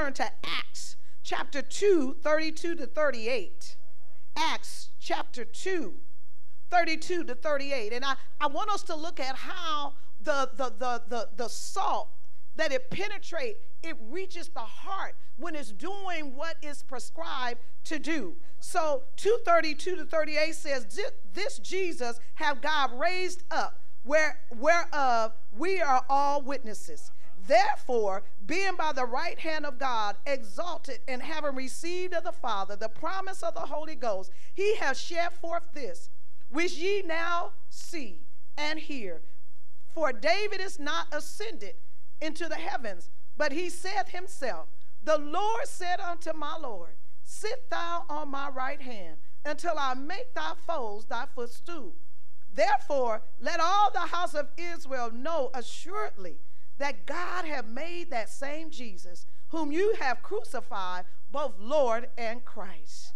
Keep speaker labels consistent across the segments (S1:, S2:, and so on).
S1: turn to Acts chapter 2, 32 to 38. Acts chapter 2, 32 to 38. And I, I want us to look at how the, the, the, the, the salt that it penetrates, it reaches the heart when it's doing what is prescribed to do. So 232 to 38 says, This Jesus have God raised up, where, whereof we are all witnesses. Therefore, being by the right hand of God exalted and having received of the Father the promise of the Holy Ghost, he has shed forth this, which ye now see and hear. For David is not ascended into the heavens, but he saith himself, The Lord said unto my Lord, Sit thou on my right hand until I make thy foes thy footstool. Therefore, let all the house of Israel know assuredly that God have made that same Jesus, whom you have crucified, both Lord and Christ.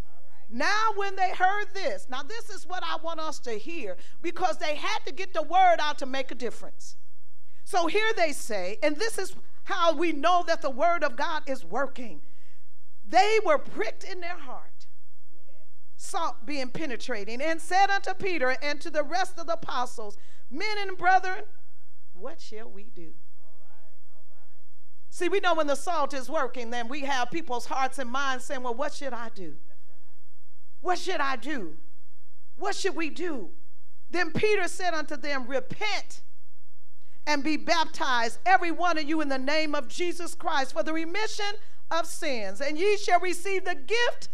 S1: Now, when they heard this, now this is what I want us to hear because they had to get the word out to make a difference. So here they say, and this is how we know that the word of God is working. They were pricked in their heart, salt being penetrating, and said unto Peter and to the rest of the apostles, Men and brethren, what shall we do? See, we know when the salt is working, then we have people's hearts and minds saying, Well, what should I do? What should I do? What should we do? Then Peter said unto them, Repent and be baptized, every one of you, in the name of Jesus Christ for the remission of sins, and ye shall receive the gift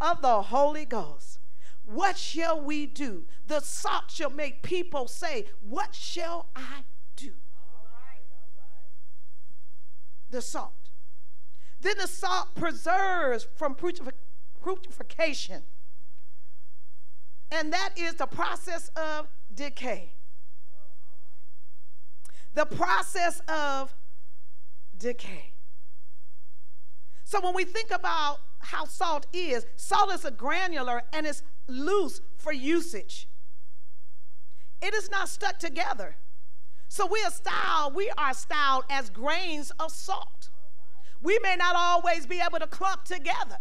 S1: of the Holy Ghost. What shall we do? The salt shall make people say, What shall I do? The salt. Then the salt preserves from putrefaction, and that is the process of decay the process of decay. So when we think about how salt is, salt is a granular and it's loose for usage. It is not stuck together. So we are styled, we are styled as grains of salt. We may not always be able to clump together,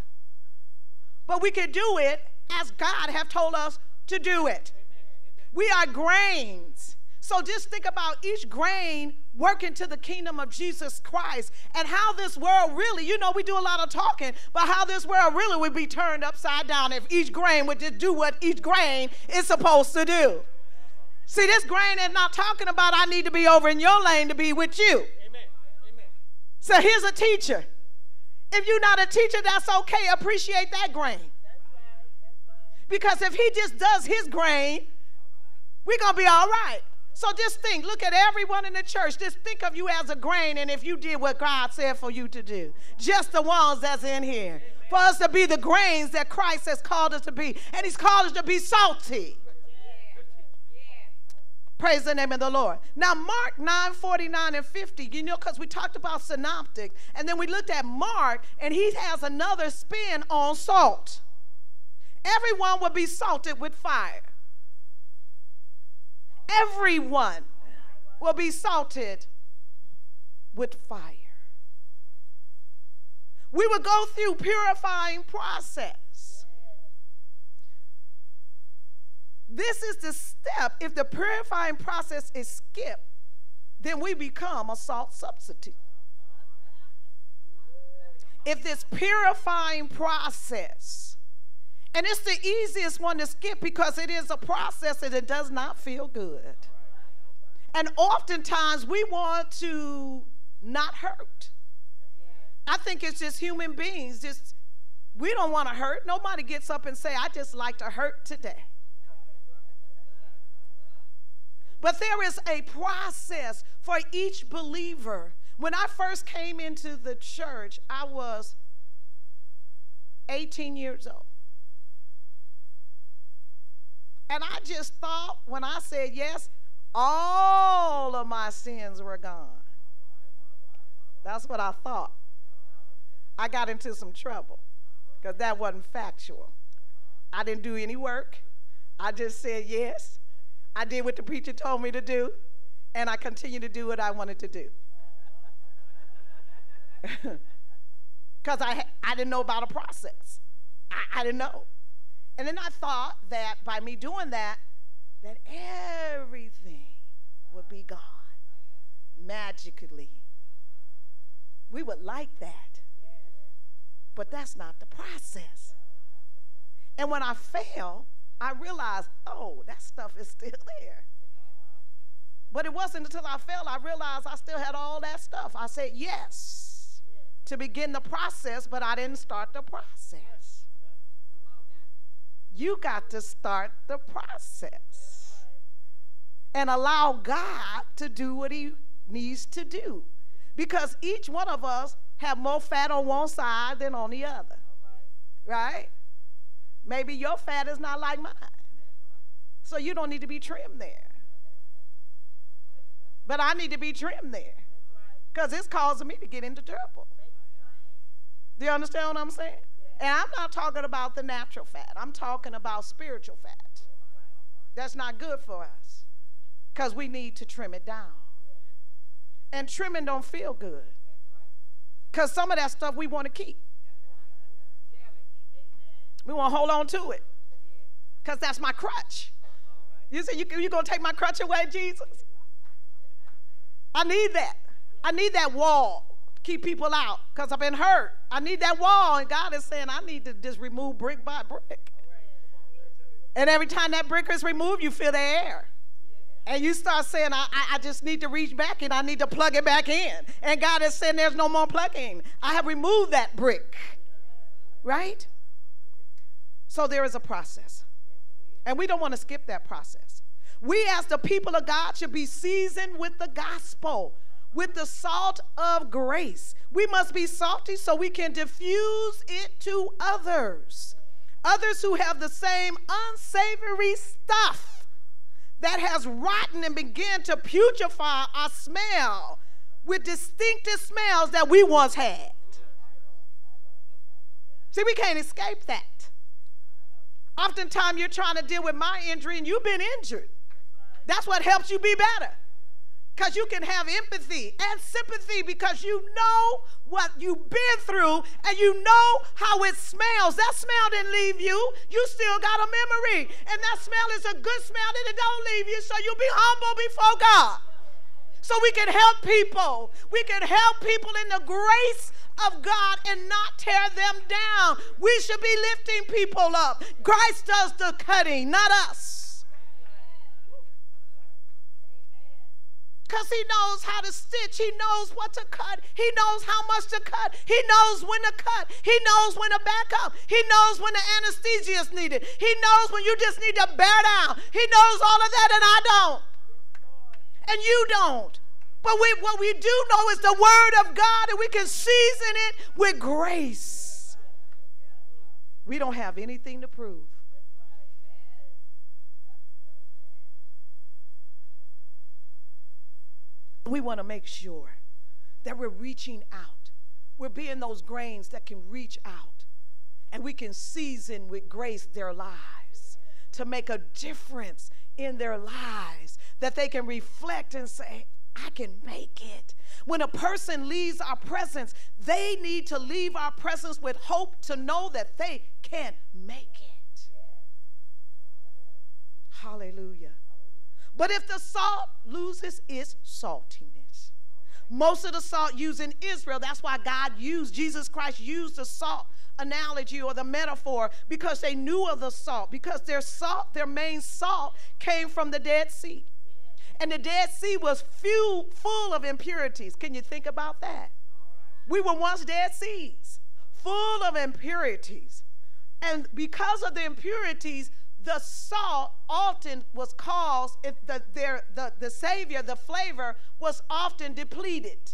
S1: but we can do it as God have told us to do it. We are grains. So just think about each grain working to the kingdom of Jesus Christ and how this world really, you know, we do a lot of talking, but how this world really would be turned upside down if each grain would just do what each grain is supposed to do. See, this grain is not talking about I need to be over in your lane to be with you. Amen. Amen. So here's a teacher. If you're not a teacher, that's okay. Appreciate that grain. Because if he just does his grain, we're going to be all right. So just think, look at everyone in the church. Just think of you as a grain, and if you did what God said for you to do, just the ones that's in here. For us to be the grains that Christ has called us to be. And He's called us to be salty. Praise the name of the Lord. Now, Mark 9 49 and 50, you know, because we talked about synoptics, and then we looked at Mark, and he has another spin on salt. Everyone will be salted with fire everyone will be salted with fire. We will go through purifying process. This is the step. If the purifying process is skipped, then we become a salt substitute. If this purifying process and it's the easiest one to skip because it is a process and it does not feel good. And oftentimes we want to not hurt. I think it's just human beings. Just we don't want to hurt. Nobody gets up and say, I just like to hurt today. But there is a process for each believer. When I first came into the church, I was 18 years old. And I just thought when I said yes, all of my sins were gone. That's what I thought. I got into some trouble because that wasn't factual. I didn't do any work. I just said yes. I did what the preacher told me to do, and I continued to do what I wanted to do. because I, I didn't know about a process. I, I didn't know. And then I thought that by me doing that, that everything would be gone magically. We would like that. But that's not the process. And when I fail, I realized, oh, that stuff is still there. But it wasn't until I fell I realized I still had all that stuff. I said yes to begin the process, but I didn't start the process. You got to start the process and allow God to do what He needs to do. Because each one of us have more fat on one side than on the other. Right? Maybe your fat is not like mine. So you don't need to be trimmed there. But I need to be trimmed there. Because it's causing me to get into trouble. Do you understand what I'm saying? And I'm not talking about the natural fat. I'm talking about spiritual fat. That's not good for us. Because we need to trim it down. And trimming don't feel good. Because some of that stuff we want to keep. We want to hold on to it. Because that's my crutch. You say, you, you going to take my crutch away, Jesus? I need that. I need that wall to keep people out because I've been hurt. I need that wall. And God is saying, I need to just remove brick by brick. And every time that brick is removed, you feel the air. And you start saying, I, I just need to reach back and I need to plug it back in. And God is saying, There's no more plugging. I have removed that brick. Right? So there is a process. And we don't want to skip that process. We, as the people of God, should be seasoned with the gospel, with the salt of grace. We must be salty so we can diffuse it to others. Others who have the same unsavory stuff that has rotten and began to putrefy our smell with distinctive smells that we once had. See, we can't escape that. Oftentimes, you're trying to deal with my injury and you've been injured. That's what helps you be better. Because you can have empathy and sympathy because you know what you've been through and you know how it smells. That smell didn't leave you. You still got a memory. And that smell is a good smell and it don't leave you. So you be humble before God. So we can help people. We can help people in the grace of God and not tear them down. We should be lifting people up. Christ does the cutting, not us. Because he knows how to stitch. He knows what to cut. He knows how much to cut. He knows when to cut. He knows when to back up. He knows when the anesthesia is needed. He knows when you just need to bear down. He knows all of that, and I don't. And you don't. But we, what we do know is the word of God, and we can season it with grace. We don't have anything to prove. we want to make sure that we're reaching out. We're being those grains that can reach out and we can season with grace their lives to make a difference in their lives, that they can reflect and say, I can make it. When a person leaves our presence, they need to leave our presence with hope to know that they can make it. Hallelujah. But if the salt loses its saltiness, most of the salt used in Israel, that's why God used, Jesus Christ used the salt analogy or the metaphor because they knew of the salt, because their salt, their main salt, came from the Dead Sea. And the Dead Sea was few, full of impurities. Can you think about that? We were once dead seas, full of impurities. And because of the impurities, the salt often was caused, the, their, the, the Savior, the flavor was often depleted.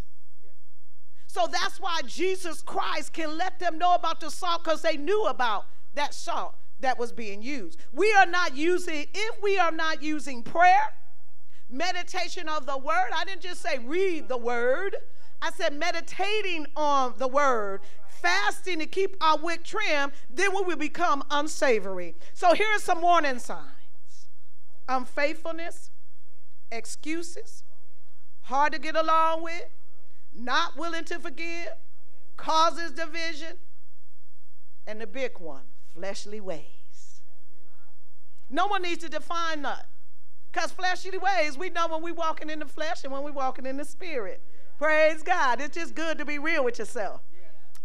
S1: So that's why Jesus Christ can let them know about the salt because they knew about that salt that was being used. We are not using, if we are not using prayer, meditation of the word, I didn't just say read the word, I said meditating on the word fasting to keep our wick trim, then we will become unsavory. So here are some warning signs unfaithfulness, excuses, hard to get along with, not willing to forgive, causes division, and the big one, fleshly ways. No one needs to define that. Because fleshly ways, we know when we're walking in the flesh and when we're walking in the spirit. Praise God. It's just good to be real with yourself.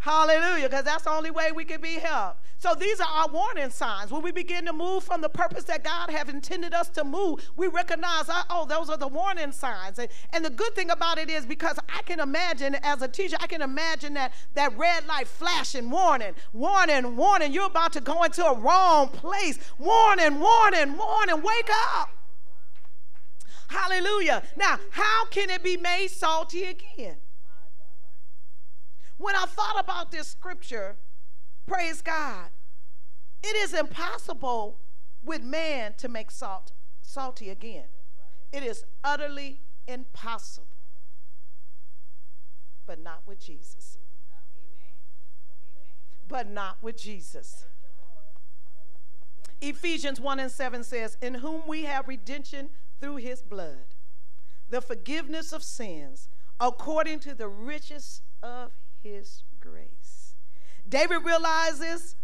S1: Hallelujah, because that's the only way we can be helped. So these are our warning signs. When we begin to move from the purpose that God have intended us to move, we recognize, oh, those are the warning signs. And, and the good thing about it is because I can imagine, as a teacher, I can imagine that, that red light flashing, warning, warning, warning. You're about to go into a wrong place. Warning, warning, warning, wake up. Hallelujah. Now, how can it be made salty again? When I thought about this scripture, praise God, it is impossible with man to make salt salty again. It is utterly impossible. But not with Jesus. But not with Jesus. Ephesians 1 and 7 says, In whom we have redemption through his blood, the forgiveness of sins, according to the riches of his grace. David realizes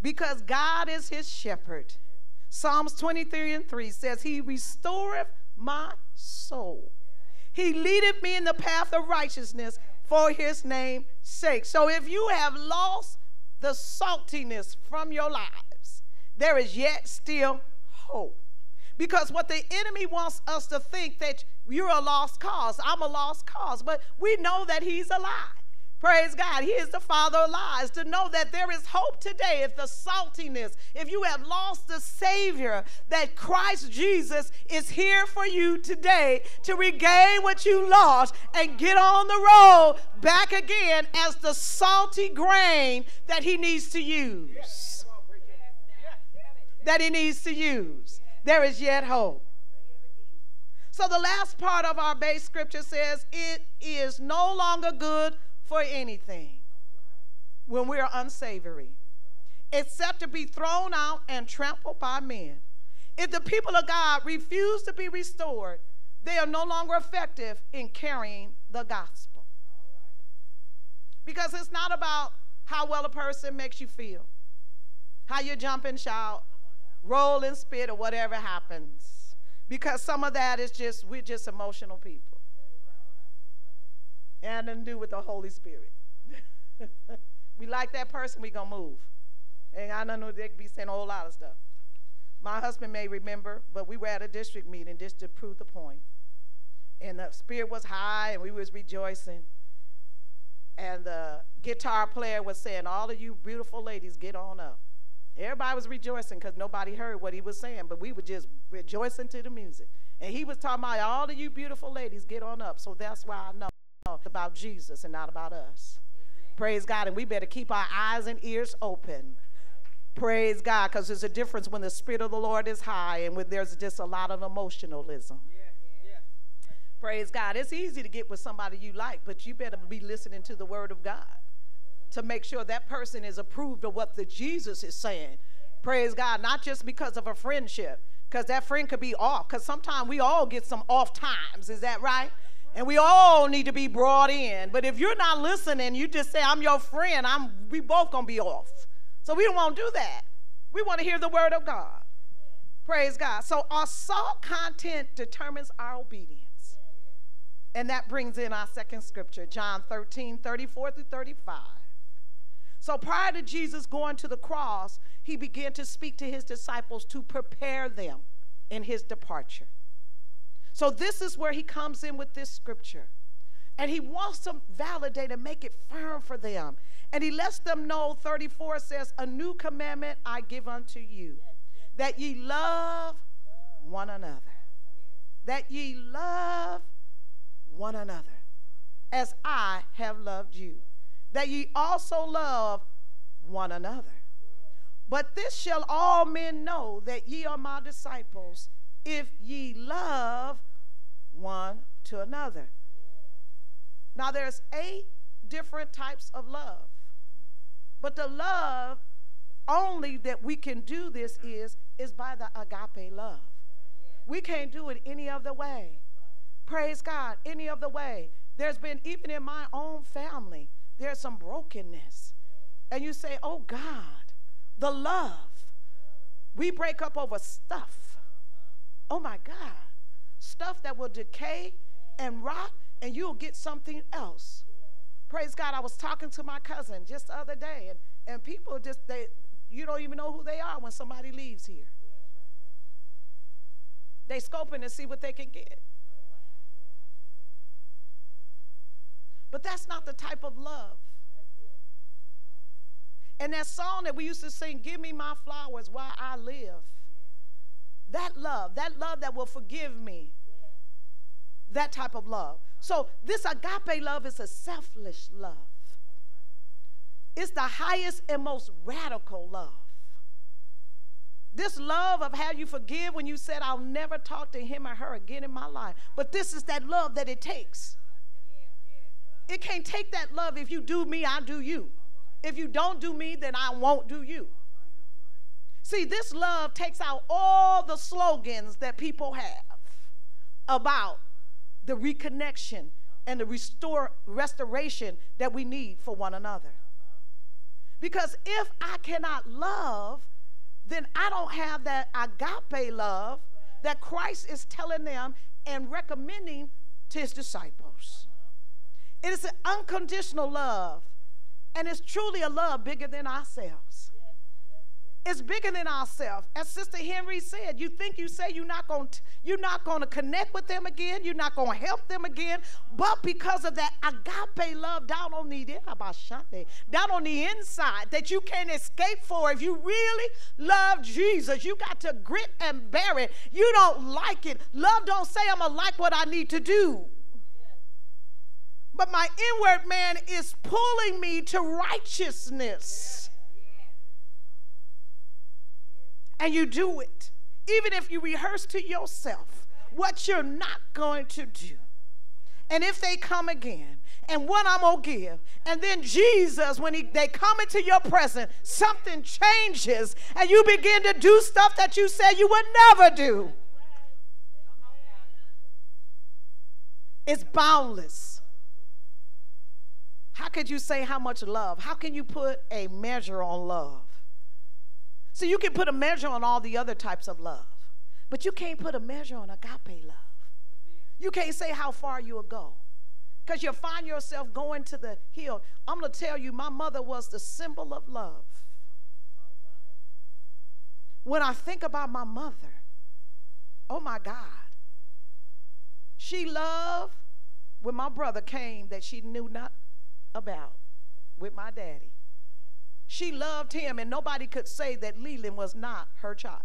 S1: because God is his shepherd. Psalms 23 and 3 says, He restoreth my soul. He leadeth me in the path of righteousness for his name's sake. So if you have lost the saltiness from your lives, there is yet still hope. Because what the enemy wants us to think that you're a lost cause, I'm a lost cause, but we know that he's alive. Praise God. He is the father of lies. To know that there is hope today if the saltiness, if you have lost the Savior, that Christ Jesus is here for you today to regain what you lost and get on the road back again as the salty grain that He needs to use. That He needs to use. There is yet hope. So the last part of our base scripture says, It is no longer good for anything when we are unsavory, except to be thrown out and trampled by men. If the people of God refuse to be restored, they are no longer effective in carrying the gospel. Because it's not about how well a person makes you feel, how you jump and shout, roll and spit, or whatever happens. Because some of that is just, we're just emotional people. Nothing to do with the Holy Spirit. we like that person, we gonna move. Ain't got nothing to do, they could be saying a whole lot of stuff. My husband may remember, but we were at a district meeting just to prove the point. And the spirit was high and we was rejoicing. And the guitar player was saying, all of you beautiful ladies, get on up. Everybody was rejoicing because nobody heard what he was saying, but we were just rejoicing to the music. And he was talking about all of you beautiful ladies, get on up. So that's why I know about Jesus and not about us. Amen. Praise God. And we better keep our eyes and ears open. Praise God, because there's a difference when the Spirit of the Lord is high and when there's just a lot of emotionalism. Yeah, yeah, yeah. Praise God. It's easy to get with somebody you like, but you better be listening to the Word of God to make sure that person is approved of what the Jesus is saying. Praise God. Not just because of a friendship, because that friend could be off, because sometimes we all get some off times. Is that right? And we all need to be brought in. But if you're not listening, you just say, I'm your friend, I'm, we both to be off. So we don't want to do that. We want to hear the word of God. Praise God. So our salt content determines our obedience. And that brings in our second scripture, John 13, 34 through 35. So prior to Jesus going to the cross, he began to speak to his disciples to prepare them in his departure. So this is where he comes in with this scripture. And he wants to validate and make it firm for them. And he lets them know 34 says, A new commandment I give unto you, that ye love one another. That ye love one another as I have loved you. That ye also love one another. But this shall all men know that ye are my disciples if ye love one to another. Now there's eight different types of love. But the love only that we can do this is is by the agape love. We can't do it any other way. Praise God, any other way. There's been even in my own family, there's some brokenness. And you say, Oh God, the love. We break up over stuff. Oh my God. Stuff that will decay and rot, and you'll get something else. Praise God. I was talking to my cousin just the other day, and, and people just, they, you don't even know who they are when somebody leaves here. They scoping to see what they can get. But that's not the type of love. And that song that we used to sing, Give Me My Flowers While I Live, that love, that love that will forgive me, that type of love. So, this agape love is a selfless love, it's the highest and most radical love. This love of how you forgive when you said, I'll never talk to him or her again in my life. But this is that love that it takes. It can't take that love if you do me, I do you. If you don't do me, then I won't do you. See, this love takes out all the slogans that people have about the reconnection and the restore restoration that we need for one another. Because if I cannot love, then I don't have that agape love that Christ is telling them and recommending to his disciples. It is an unconditional love, and it's truly a love bigger than ourselves. It's bigger than ourselves. As Sister Henry said, you think you say you're not going to you're not going to connect with them again, you're not going to help them again, but because of that agape love down on the down on the inside that you can't escape for if you really love Jesus, you got to grit and bear it. You don't like it. Love don't say I'm going to like what I need to do but my inward man is pulling me to righteousness. And you do it. Even if you rehearse to yourself what you're not going to do. And if they come again, and what I'm gonna give. And then Jesus, when he, they come into your presence, something changes, and you begin to do stuff that you said you would never do. It's boundless. How could you say how much love? How can you put a measure on love? So you can put a measure on all the other types of love, but you can't put a measure on agape love. You can't say how far you'll go because you'll find yourself going to the hill. I'm going to tell you, my mother was the symbol of love. When I think about my mother, oh my God, she loved when my brother came that she knew not about with my daddy. She loved him, and nobody could say that Leland was not her child.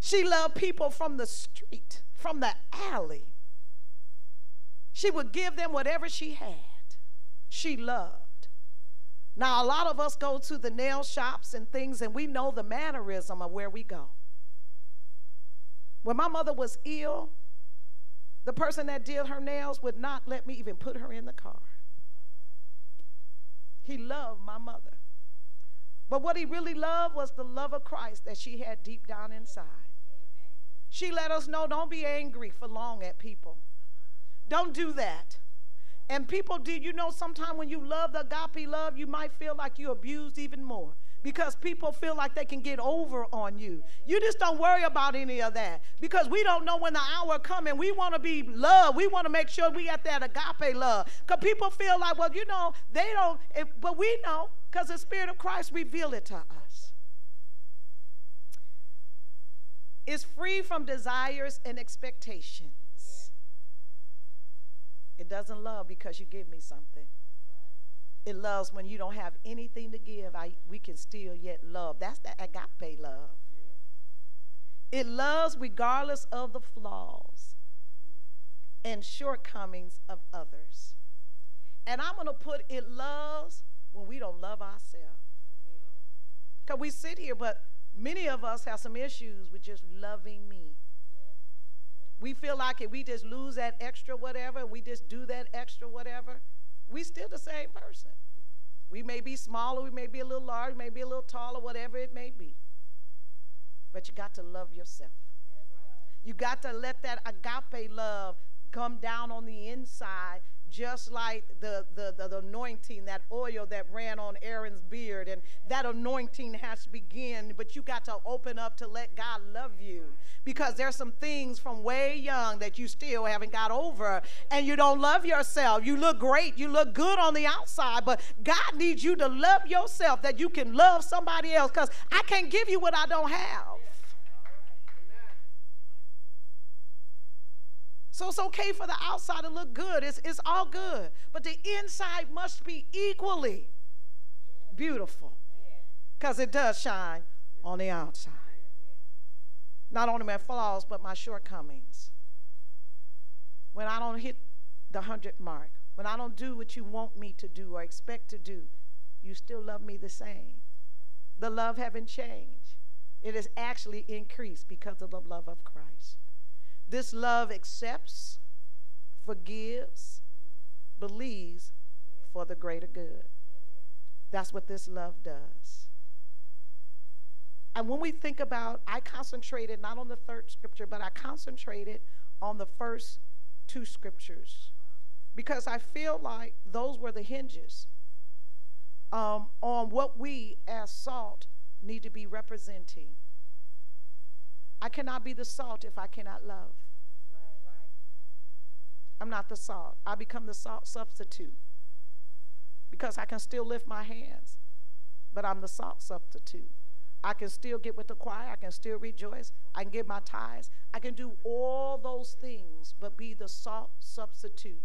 S1: She loved people from the street, from the alley. She would give them whatever she had. She loved. Now, a lot of us go to the nail shops and things, and we know the mannerism of where we go. When my mother was ill, the person that did her nails would not let me even put her in the car. He loved my mother. But what he really loved was the love of Christ that she had deep down inside. She let us know don't be angry for long at people. Don't do that. And people, do you know sometimes when you love the agape love, you might feel like you abused even more because people feel like they can get over on you. You just don't worry about any of that because we don't know when the hour coming. We want to be loved. We want to make sure we get that agape love. Because people feel like, well, you know, they don't, but we know because the Spirit of Christ revealed it to us. It's free from desires and expectations. It doesn't love because you give me something. It loves when you don't have anything to give, I, we can still yet love. That's the agape love. It loves regardless of the flaws and shortcomings of others. And I'm going to put it loves when we don't love ourselves. Because we sit here, but many of us have some issues with just loving me. We feel like if we just lose that extra whatever, we just do that extra whatever, we still the same person. We may be smaller, we may be a little larger, maybe a little taller, whatever it may be. But you got to love yourself. You got to let that agape love come down on the inside just like the, the, the, the, anointing, that oil that ran on Aaron's beard, and that anointing has to begin, but you got to open up to let God love you because there's some things from way young that you still haven't got over, and you don't love yourself. You look great, you look good on the outside, but God needs you to love yourself that you can love somebody else because I can't give you what I don't have. So it's okay for the outside to look good. It's, it's all good. But the inside must be equally beautiful because it does shine on the outside. Not only my flaws, but my shortcomings. When I don't hit the 100 mark, when I don't do what you want me to do or expect to do, you still love me the same. The love haven't changed. It has actually increased because of the love of Christ. This love accepts, forgives, believes for the greater good. That's what this love does. And when we think about, I concentrated not on the third scripture, but I concentrated on the first two scriptures because I feel like those were the hinges um, on what we as salt need to be representing. I cannot be the salt if I cannot love. I'm not the salt. I become the salt substitute because I can still lift my hands, but I'm the salt substitute. I can still get with the choir. I can still rejoice. I can give my tithes. I can do all those things, but be the salt substitute.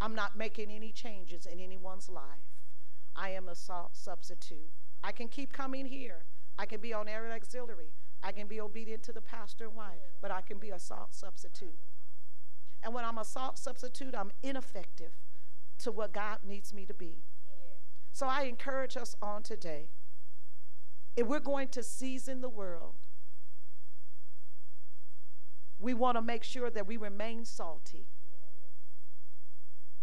S1: I'm not making any changes in anyone's life. I am a salt substitute. I can keep coming here. I can be on air auxiliary. I can be obedient to the pastor and wife, but I can be a salt substitute. And when I'm a salt substitute, I'm ineffective to what God needs me to be. So I encourage us on today. If we're going to season the world, we want to make sure that we remain salty.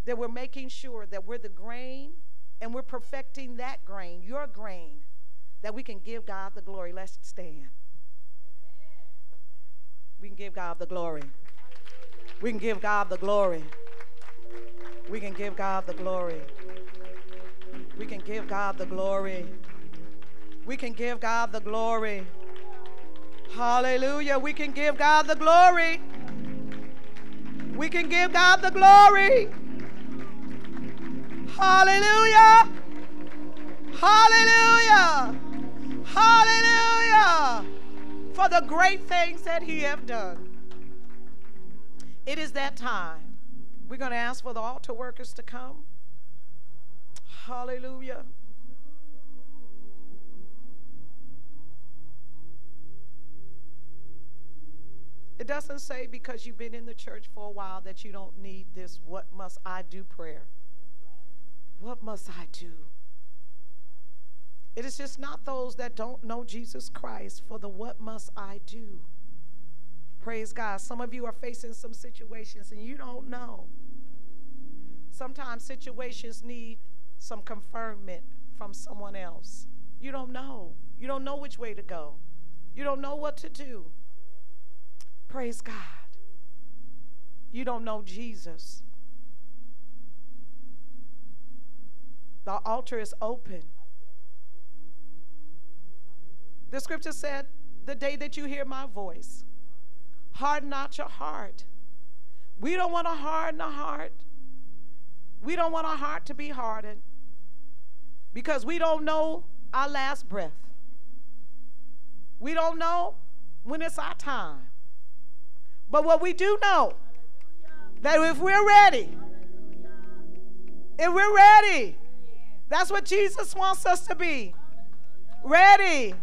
S1: That we're making sure that we're the grain and we're perfecting that grain, your grain, that we can give God the glory. Let's stand. We can give God the glory. We can give God the glory. We can give God the glory. We can give God the glory. We can give God the glory. Hallelujah. We can give God the glory. We can give God the glory. Hallelujah. Hallelujah. Hallelujah for the great things that he have done. It is that time. We're going to ask for the altar workers to come. Hallelujah. It doesn't say because you've been in the church for a while that you don't need this what must I do prayer. What must I do? It is just not those that don't know Jesus Christ for the what must I do. Praise God. Some of you are facing some situations and you don't know. Sometimes situations need some confirmation from someone else. You don't know. You don't know which way to go. You don't know what to do. Praise God. You don't know Jesus. The altar is open. The scripture said, The day that you hear my voice, harden not your heart. We don't want to harden a heart. We don't want our heart to be hardened because we don't know our last breath. We don't know when it's our time. But what we do know that if we're ready, if we're ready, that's what Jesus wants us to be. Ready.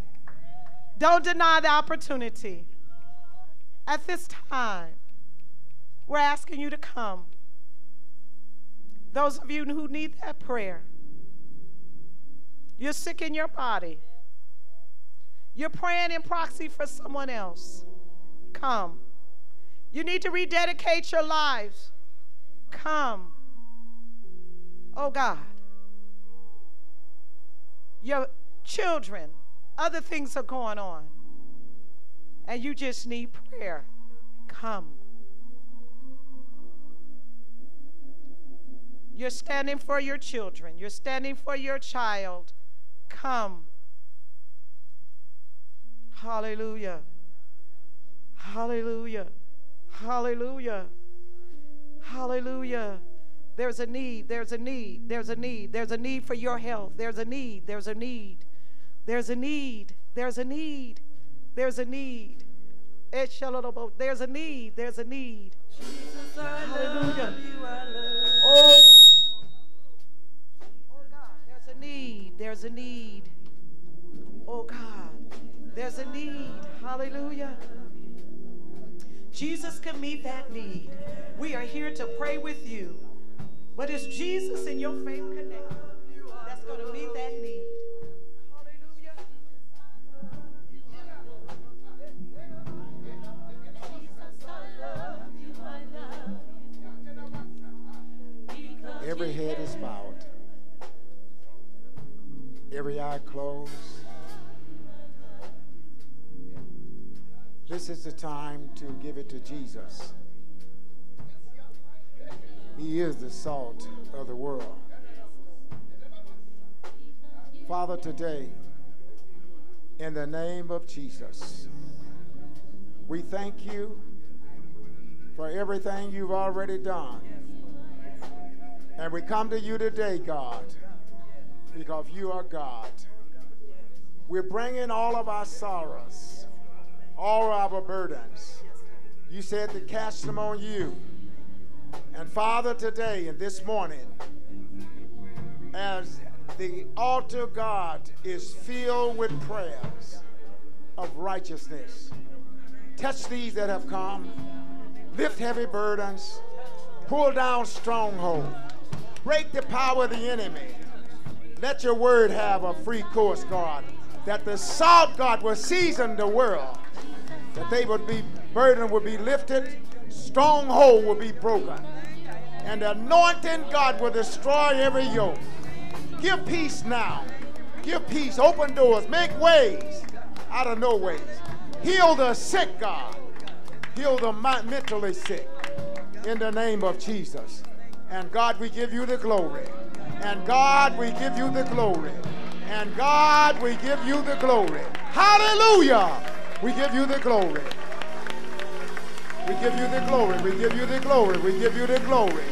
S1: Don't deny the opportunity. At this time, we're asking you to come. Those of you who need that prayer, you're sick in your body. You're praying in proxy for someone else. Come. You need to rededicate your lives. Come. Oh God. Your children, other things are going on and you just need prayer, come. You're standing for your children. You're standing for your child. Come. Hallelujah. Hallelujah. Hallelujah. Hallelujah. There's a need. There's a need. There's a need. There's a need for your health. There's a need. There's a need. There's a need. There's a need. There's a need. There's a need. There's a need. Hallelujah. Oh, oh God, there's a need. There's a need. Oh God, there's a need. Hallelujah. Jesus can meet that need. We are here to pray with you. But it's Jesus and your faith connected that's going to meet that need.
S2: Every eye closed. This is the time to give it to Jesus. He is the salt of the world. Father, today, in the name of Jesus, we thank you for everything you've already done. And we come to you today, God, because you are God. We're bringing all of our sorrows, all of our burdens. You said to cast them on you. And Father, today and this morning, as the altar, God, is filled with prayers of righteousness, touch these that have come, lift heavy burdens, pull down strongholds Break the power of the enemy. Let your word have a free course, God. That the salt, God, will season the world. That they would be, burden will be lifted, stronghold will be broken. And the anointing, God, will destroy every yoke. Give peace now. Give peace. Open doors. Make ways out of no ways. Heal the sick, God. Heal the mentally sick. In the name of Jesus. And God, we give you the glory. And God, we give you the glory. And God, we give you the glory. Hallelujah. We give you the glory. We give you the glory. We give you the glory. We give you the glory.